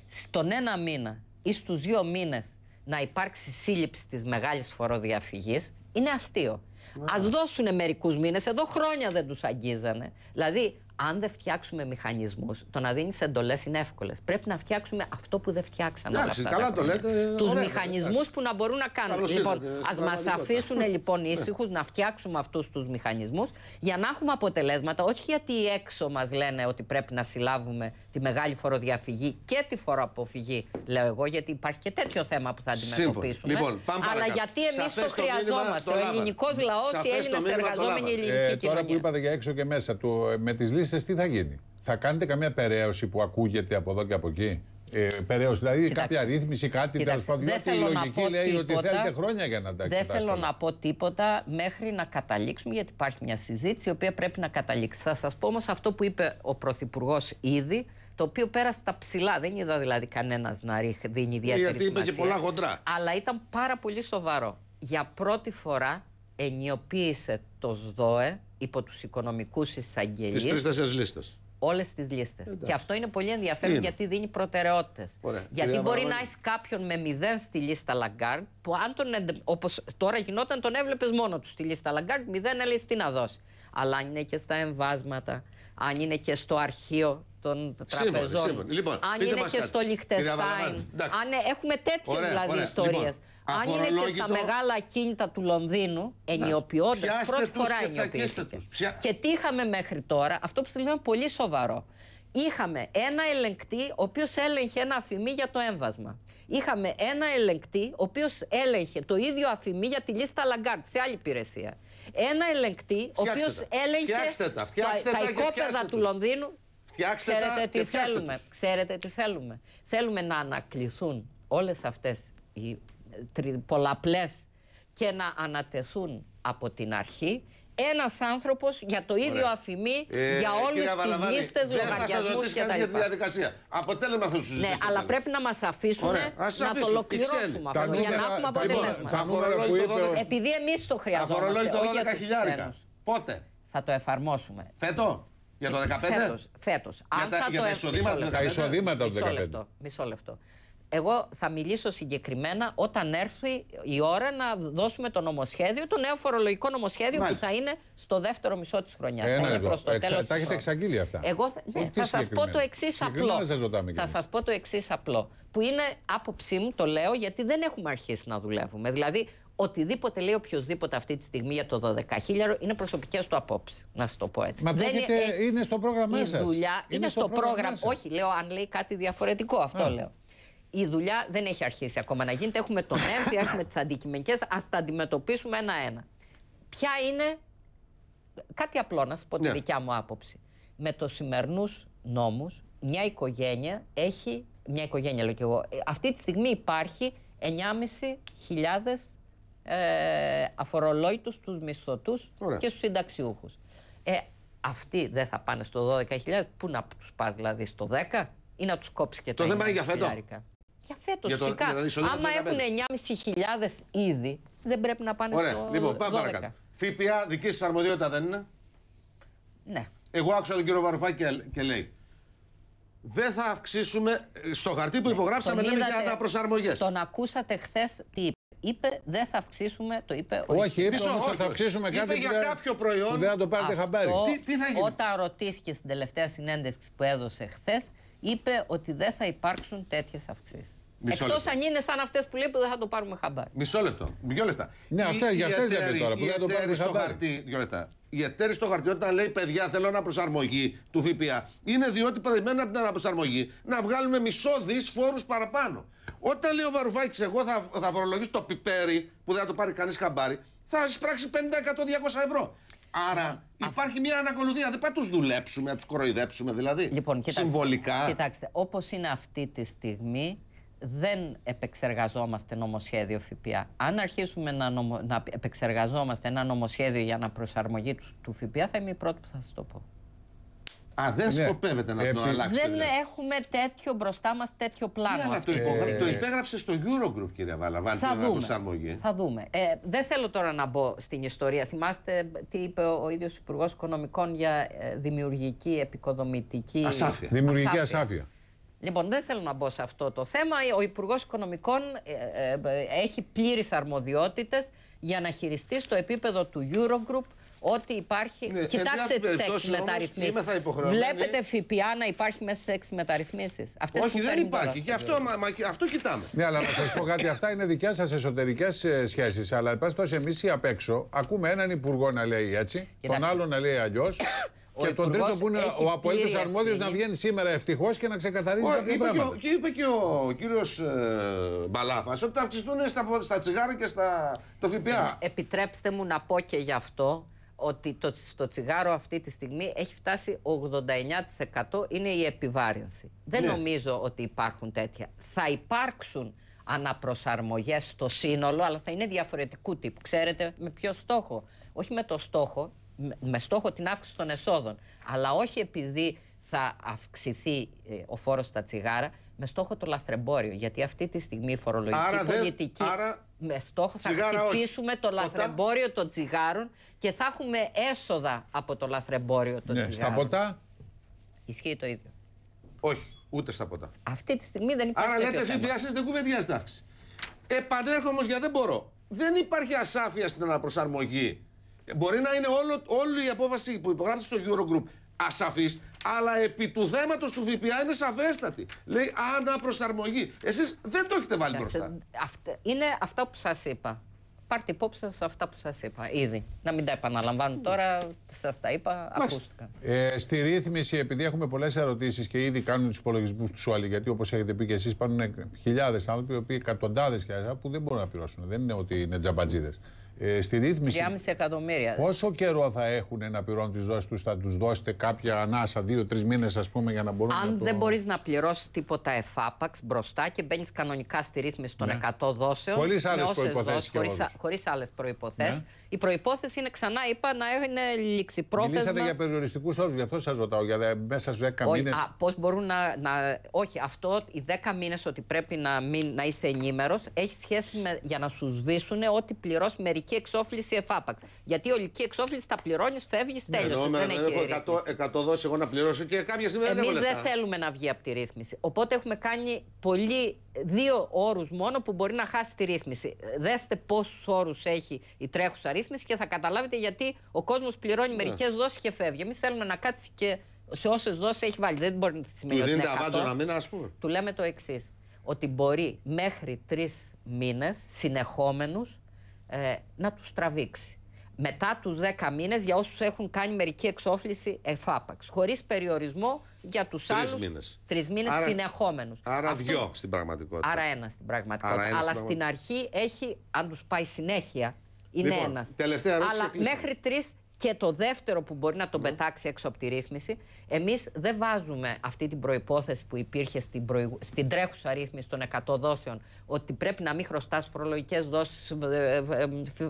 στον ένα μήνα ή στους δύο μήνες να υπάρξει σύλληψη της μεγάλης φοροδιαφυγής, είναι αστείο. Ας δώσουν μερικούς μήνες, εδώ χρόνια δεν τους αγγίζανε. Δηλαδή, αν δεν φτιάξουμε μηχανισμούς, το να δίνεις εντολές είναι εύκολες. Πρέπει να φτιάξουμε αυτό που δεν φτιάξαν όλα Εντάξει, αυτά καλά τα το χρόνια. λέτε, Τους ωραία, μηχανισμούς εντάξει. που να μπορούν να κάνουν. Καλώς λοιπόν, ήρθατε στην ας μας πραγματικότητα. αφήσουν λοιπόν ήσυχους να φτιάξουμε αυτούς τους μηχανισμούς για να έχουμε αποτελέσματα, όχι γιατί έξω μας λένε ότι πρέπει να συλλάβουμε τη μεγάλη φοροδιαφυγή και τη φοροαποφυγή, λέω εγώ, γιατί υπάρχει και τέτοιο θέμα που θα αντιμετωπίσουμε. Λοιπόν, πάμε αλλά παρακάτω. γιατί εμείς Σαφές το το μήνυμα, χρειαζόμαστε. το Ο λάβαμε. ελληνικός λαός, οι Σαφές το Έλληνες μήνυμα, το εργαζόμενοι, η λάβαμε. ελληνική Ε, τώρα που κοινωνία. είπατε για έξω και μέσα του, ε, με τις λίστες τι θα γίνει. Θα κάνετε καμία περαίωση που ακούγεται από εδώ και από εκεί; ε, περαίωση. Δηλαδή Κοιτάξτε. κάποια ρύθμιση, κάτι τέλος Κοιτάξτε, πάντων. δεν Γιατί η θέλω να λογική πω λέει ότι τίποτα. θέλετε χρόνια για να τα Δεν εξετάσετε. θέλω όλα. να πω τίποτα μέχρι να καταλήξουμε, γιατί υπάρχει μια συζήτηση η οποία πρέπει να καταλήξει. Θα σας πω όμως αυτό που είπε ο Πρωθυπουργός ήδη, το οποίο πέρασε στα ψηλά. Δεν είδα δηλαδή κανένας να ρίχ, δίνει ιδιαίτερη Γιατί είπε και σημασία. πολλά χοντρά. Αλλά ήταν πάρα πολύ σοβαρό. Για πρώτη φορά ενιοποίησε το ΣΔΟΕ υπό τους οικονομικούς Τις εισαγγελίες τρει-τέσσερι λίστες. όλες τις λίστες. Και αυτό είναι πολύ ενδιαφέρον Είναι. γιατί δίνει προτεραιότητες. Ωραία. Γιατί Κυρία μπορεί Βαρβάκη. να έχει κάποιον με μηδέν στη λίστα Λαγκάρντ, που αν τον, εντε- όπως τώρα γινόταν, τον έβλεπες μόνο του στη λίστα Λαγκάρντ, μηδέν έλεγες τι να δώσει. Αλλά αν είναι και στα εμβάσματα, αν είναι και στο αρχείο των Σύμφωνοι, τραπεζών, σύμφωνοι. Λοιπόν, αν πείτε είναι μας και κάτι. στο Κυρία Λιχτενστάιν, Βαρβάκη, εντάξει. αν ε- έχουμε τέτοιες Ωραία, δηλαδή ωραία. ιστορίες. Λοιπόν, αν είναι και στα αφορολόγητο- μεγάλα ακίνητα του Λονδίνου, ενιοποιώντας. Πιάστε Πρώτη τους φορά και τσακίστε ενιοποιήθηκε. τους. Ποια- Και τι είχαμε μέχρι τώρα, αυτό που σας λέω είναι πολύ σοβαρό. Είχαμε ένα ελεγκτή, ο οποίος έλεγχε ένα ΑΦΜ για το έμβασμα. Είχαμε ένα ελεγκτή, ο οποίος έλεγχε το ίδιο ΑΦΜ για τη λίστα Λαγκάρντ σε άλλη υπηρεσία. Ένα ελεγκτή, ο οποίος Φτιάξτε τα. έλεγχε Φτιάξτε τα, φτιάξτε τα, τα και οικόπεδα πιάστε του τους. Λονδίνου. Φτιάξτε τα Ξέρετε και τι πιάστε θέλουμε. τους. Ξέρετε τι θέλουμε. Θέλουμε να ανακληθούν όλες αυτές οι ε, τρι- πολλαπλές και να ανατεθούν από την αρχή ένας άνθρωπος για το ίδιο Ωραία. αφημί, Ε, για όλες κυρία τις Βαλαβάνη, λίστες, Δεν θα σας λογαριασμούς ρωτήσει κανείς για τη κτλ. διαδικασία. Αποτέλεσμα θα σου Ναι, συζητήσω. αλλά τέλος. πρέπει να μας αφήσουν Ωραία, ας να το αφήσουν. Οι ολοκληρώσουμε ξένοι. Τα αυτό, για να νούμερα- έχουμε τα- αποτελέσματα. λοιπόν, τα νούμερα αφορολόγητο που είπε ο- 12. Επειδή εμείς το χρειαζόμαστε, Αφορολόγητο όχι 12 για τους χιλιάρικα. ξένους. Πότε, Θα το εφαρμόσουμε. φέτο, για το 15. Φέτος, φέτος. Για τα- για τα εφ- εισοδήματα μισό του λεπτό. 15. Τα εισοδήματα του Μισό 15. λεπτό, μισό λεπτό. Εγώ θα μιλήσω συγκεκριμένα όταν έρθει η ώρα να δώσουμε το νομοσχέδιο, το νέο φορολογικό νομοσχέδιο Μάλιστα. που θα είναι στο δεύτερο μισό της χρονιάς. Ένα θα είναι λεπτό. προς το Εξα- τέλος. τα έχετε εξαγγείλει αυτά. Εγώ θα- ναι, Όχι, τι θα σας πω συγκεκριμένα. το εξή Συγκεκριμένα απλό. σας ρωτάμε κι Θα εμείς. σας πω το εξής απλό. Που είναι άποψή μου, το λέω, γιατί δεν έχουμε αρχίσει να δουλεύουμε. Δηλαδή, οτιδήποτε λέει οποιοδήποτε αυτή τη στιγμή για το 12 είναι προσωπικές του απόψεις. Να σα το πω έτσι. Μα το Δεν έχετε- ε, είναι στο πρόγραμμά η σας. δουλειά είναι, στο, πρόγραμμα. σας. Όχι, λέω αν λέει κάτι διαφορετικό. Αυτό Α. λέω. Η δουλειά δεν έχει αρχίσει ακόμα να γίνεται. Έχουμε τον έμφυα, έχουμε τις αντικειμενικές. Α τα αντιμετωπίσουμε ένα-ένα. Ποια είναι. Κάτι απλό να σας πω τη Ναι. δικιά μου άποψη. Με τους σημερινούς νόμους, μια οικογένεια έχει. Μια οικογένεια, λέω κι εγώ. ε, Αυτή τη στιγμή υπάρχει 9.500 ε, αφορολόγητους στους μισθωτούς Ωραία. και στους συνταξιούχους. Ε, αυτοί δεν θα πάνε στο 12.000, πού να τους πας δηλαδή στο 10 ή να τους κόψεις και Το τα θέμα είναι για 9.000 φέτο. Χιλιάρικα. Για φέτος Για το- φυσικά. για τα εισοδήματα Άμα του έχουν 15. 9.500 ήδη, δεν πρέπει να πάνε Ωραία, στο λοιπόν, πάμε 12. παρακάτω. ΦΠΑ, δική σας αρμοδιότητα δεν είναι; Ναι. Εγώ άκουσα τον κύριο Βαρουφάκη και, και λέει. Δεν θα αυξήσουμε. ε, Στο χαρτί που υπογράψαμε Τον λέμε για είδατε- αναπροσαρμογές. Τον ακούσατε χθες τι είπε; Είπε δεν θα αυξήσουμε, το είπε ο Όχι, είπε Μισό, όμως ότι όχι, θα όχι. αυξήσουμε Είπε κάτι για που δεν- κάποιο προϊόν. που δεν θα το πάρετε Αυτό, χαμπάρι. Τι- τι θα γίνει; Όταν ρωτήθηκε στην τελευταία συνέντευξη που έδωσε χθες, είπε ότι δεν θα υπάρξουν τέτοιες αυξήσεις. Μισό Εκτός λεπτό. αν είναι σαν αυτές που λέει που δεν θα το πάρουμε χαμπάρι. Μισό λεπτό. Δύο λεπτά. Ναι, Οι- αυτά- για οι αυτές λέτε εταίροι- τώρα, που οι δεν το εταίροι πάρουμε στο χαμπάρι. χαρτί. Δύο λεπτά. Οι εταίροι στο χαρτί όταν λέει παιδιά θέλω αναπροσαρμογή του ΦΠΑ είναι διότι περιμένουν από την αναπροσαρμογή να βγάλουμε μισό δις φόρους παραπάνω. Όταν λέει ο Βαρουφάκης, εγώ θα, θα φορολογήσω το πιπέρι που δεν θα το πάρει κανείς χαμπάρι, θα εισπράξει 50, 100, 200 ευρώ. Άρα υπάρχει μια ανακολουθία. Δεν πάει να τους δουλέψουμε, να τους κοροϊδέψουμε δηλαδή. Λοιπόν, κοιτάξτε, Συμβολικά. Κοιτάξτε, όπως είναι αυτή τη στιγμή, δεν επεξεργαζόμαστε νομοσχέδιο ΦΠΑ. Αν αρχίσουμε να, νομο- να επεξεργαζόμαστε ένα νομοσχέδιο για να προσαρμογή του, του ΦΠΑ, θα είμαι η πρώτη που θα σας το πω. Α, δεν Ναι. σκοπεύετε να το Επί- αλλάξετε. δεν λέει. έχουμε τέτοιο μπροστά μας, τέτοιο πλάνο. Ναι, αλλά το, αυτή τη υπογρα- στιγμή. το υπέγραψε στο Eurogroup, κύριε Βαλαβάνη, Θα την δούμε. προσαρμογή. Θα δούμε. Ε, δεν θέλω τώρα να μπω στην ιστορία. Θυμάστε τι είπε ο, ο ίδιος Υπουργός Οικονομικών για ε, δημιουργική, επικοδομητική. Ασάφεια. Δημιουργική ασάφεια. Λοιπόν, δεν θέλω να μπω σε αυτό το θέμα. Ο Υπουργός Οικονομικών ε, ε, ε, έχει πλήρε αρμοδιότητες για να χειριστεί στο επίπεδο του Eurogroup ό,τι υπάρχει. Ναι, εν Κοιτάξτε διάφορες τις έξι περιπτώσεις όμως μεταρρυθμίσεις. είμαι θα υποχρεωμένη- Βλέπετε ΦΠΑ να υπάρχει μέσα στι έξι μεταρρυθμίσεις. Όχι, δεν υπάρχει. Και αυτό, μα, μα, και αυτό κοιτάμε. Ναι, αλλά να σας πω κάτι, αυτά είναι δικές σας εσωτερικές σχέσεις. Αλλά, εν πάση περιπτώσει, εμείς οι απ' έξω ακούμε έναν υπουργό να λέει έτσι, τον Κοιτάξτε. άλλον να λέει αλλιώς. Ο Και τον υπουργός τρίτο που είναι έχει ο απολύτως πλήρη αρμόδιος να ευθύνη. βγαίνει σήμερα ευτυχώς και να ξεκαθαρίζει Ω, κάποια είπε, και ο, πράγματα. και είπε και ο κύριος ε, Μπαλάφας ότι θα αυξηθούν στα, στα τσιγάρα και στα, το ΦΠΑ. Επιτρέψτε μου να πω και γι' αυτό ότι το, στο τσιγάρο αυτή τη στιγμή έχει φτάσει 89% είναι η επιβάρυνση. Δεν Ναι. νομίζω ότι υπάρχουν τέτοια. Θα υπάρξουν αναπροσαρμογές στο σύνολο, αλλά θα είναι διαφορετικού τύπου. Ξέρετε με ποιο στόχο; Όχι με το στόχο, με- με στόχο την αύξηση των εσόδων, αλλά όχι επειδή θα αυξηθεί ε, ο φόρος στα τσιγάρα, με στόχο το λαθρεμπόριο. Γιατί αυτή τη στιγμή η φορολογική Άρα δεν- πολιτική άρα με στόχο θα τσιγάρα όχι. χτυπήσουμε το Ποτά. λαθρεμπόριο των τσιγάρων και θα έχουμε έσοδα από το λαθρεμπόριο των Ναι, στα τσιγάρων. ποτά; Ισχύει το ίδιο. Όχι, ούτε στα ποτά. Αυτή τη στιγμή δεν υπάρχει Άρα λέτε τέτοιο θέμα. ΦΠΑ εσείς δεν κουβεντιάζετε αύξηση. Επανέρχομαι όμως γιατί δεν μπορώ. Δεν υπάρχει ασάφεια στην αναπροσαρμογή. Ε, Μπορεί να είναι όλο, όλη η απόφαση που υπογράφεται στο Eurogroup ασαφής, αλλά επί του θέματος του ΦΠΑ είναι σαφέστατη. Λέει αναπροσαρμογή. Εσείς δεν το έχετε βάλει Εντάξει, μπροστά. αυτα- είναι αυτά που σας είπα. Πάρτε υπόψη σας αυτά που σας είπα ήδη. Να μην τα επαναλαμβάνω τώρα, σας τα είπα, ακούστηκαν. Ε, στη ρύθμιση, επειδή έχουμε πολλές ερωτήσεις και ήδη κάνουν τους υπολογισμούς τους όλοι, γιατί όπως έχετε πει και εσείς, υπάρχουν χιλιάδες άνθρωποι, οι οποίοι εκατοντάδες χιλιάδες που δεν μπορούν να πληρώσουν. Δεν είναι ότι είναι τζαμπατζίδες. Ε, στη ρύθμιση, 3,5 εκατομμύρια. πόσο καιρό θα έχουν να πληρώνουν τις δόσεις τους, θα τους δώσετε κάποια ανάσα, δύο-τρεις μήνες, ας πούμε, για να μπορούν Αν να το... δεν μπορείς να πληρώσεις τίποτα εφάπαξ μπροστά και μπαίνεις κανονικά στη ρύθμιση των 100 δόσεων. Ναι. Χωρίς άλλες με όσες προϋποθέσεις δόσεις, και χωρίς, όρους. α- χωρίς άλλες προϋποθέσεις. Ναι. Η προϋπόθεση είναι ξανά, είπα, να είναι ληξιπρόθεσμα. Μιλήσατε για περιοριστικούς όρους, γι' αυτό σας ρωτάω. Για δε- μέσα στους 10 Όχι, μήνε. α, πώς μπορούν να, να. Όχι, αυτό οι 10 μήνες ότι πρέπει να, μην, να είσαι ενήμερος έχει σχέση με για να σου σβήσουν ό,τι πληρώσεις μερική εξόφληση εφάπαξ. Γιατί η ολική εξόφληση τα πληρώνεις, φεύγεις, τέλειωσε. Ενώ με- δεν έχει έχω ρύθμιση. 100, 100 δόσεις εγώ να πληρώσω και κάποια στιγμή δεν έχω Εμεί δεν λεφτά. θέλουμε να βγει από τη ρύθμιση. Οπότε έχουμε κάνει πολύ, δύο όρους μόνο που μπορεί να χάσει τη ρύθμιση. Δέστε πόσους όρους έχει η τρέχουσα ρύθμιση και θα καταλάβετε γιατί ο κόσμος πληρώνει Ναι. μερικές δόσεις και φεύγει. Εμείς θέλουμε να κάτσει και σε όσες δόσεις έχει βάλει. Δεν μπορεί να σημαίνει Του ότι είναι δίνετε 100. αβάντζο ένα μήνα, ας πούμε. Του λέμε το εξής. Ότι μπορεί μέχρι τρεις μήνες συνεχόμενους ε, να τους τραβήξει. Μετά τους 10 μήνες για όσους έχουν κάνει μερική εξόφληση εφάπαξ. Χωρίς περιορισμό για τους Τρεις άλλους. μήνες. Τρεις μήνες Άρα- συνεχόμενους. Άρα δυο στην πραγματικότητα. Άρα ένα στην πραγματικότητα. Άρα ένα Αλλά στην στην αρχή έχει, αν τους πάει συνέχεια, είναι Λοιπόν, ένας. τελευταία ερώτηση Αλλά και κλείσαμε. μέχρι τρεις και το δεύτερο που μπορεί να τον πετάξει έξω από τη ρύθμιση, εμείς δεν βάζουμε αυτή την προπόθεση που υπήρχε στην, προηγου- στην τρέχουσα ρύθμιση των 100 δόσεων, ότι πρέπει να μην χρωστάς φορολογικές δόσεις,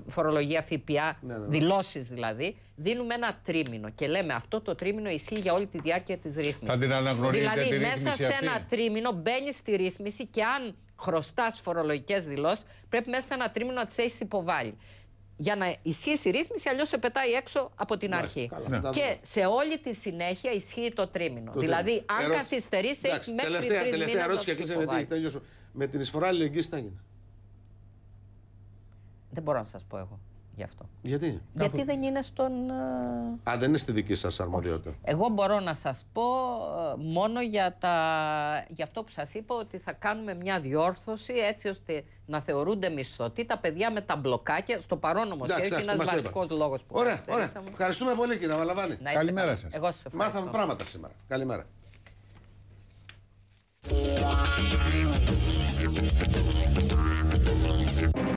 φορολογία ΦΠΑ, Ναι, ναι. δηλώσεις δηλαδή. Δίνουμε ένα τρίμηνο και λέμε αυτό το τρίμηνο ισχύει για όλη τη διάρκεια της ρύθμισης. Θα την αναγνωρίζετε δηλαδή, τη μέσα ρύθμιση σε αυτή; ένα τρίμηνο μπαίνεις στη ρύθμιση και αν χρωστάς φορολογικές δηλώσεις, πρέπει μέσα σε ένα τρίμηνο να τις έχεις υποβάλει. Για να ισχύσει η ρύθμιση, αλλιώς σε πετάει έξω από την Μάλιστα, αρχή. καλά, Ναι. θα Και δούμε. σε όλη τη συνέχεια ισχύει το τρίμηνο. Το δηλαδή, τρίμηνο. αν Ερώτηση. καθυστερήσει, Εντάξει, έχει μέχρι τελευταία, τρεις τελευταία μήνες ερώτηση να και τις κλείσαμε γιατί υποβάλει. έχει τελειώσει. Με την εισφορά αλληλεγγύης τι θα γίνει; Δεν μπορώ να σας πω εγώ γι' αυτό. Γιατί; Γιατί δεν είναι στον. ε, Α, δεν είναι στη δική σας αρμοδιότητα. Εγώ μπορώ να σας πω ε, μόνο για, τα, για αυτό που σας είπα ότι θα κάνουμε μια διόρθωση έτσι ώστε να θεωρούνται μισθωτοί τα παιδιά με τα μπλοκάκια. Στο παρόν όμως Εντάξει, είναι εντάξει, ένας μας το βασικός είπατε. λόγος που Ωραία, ωραία. καθυστερήσαμε. Ευχαριστούμε πολύ κύριε Βαλαβάνη. Να είστε Καλημέρα καλά. σας. Εγώ σας ευχαριστώ. Μάθαμε πράγματα σήμερα. Καλημέρα.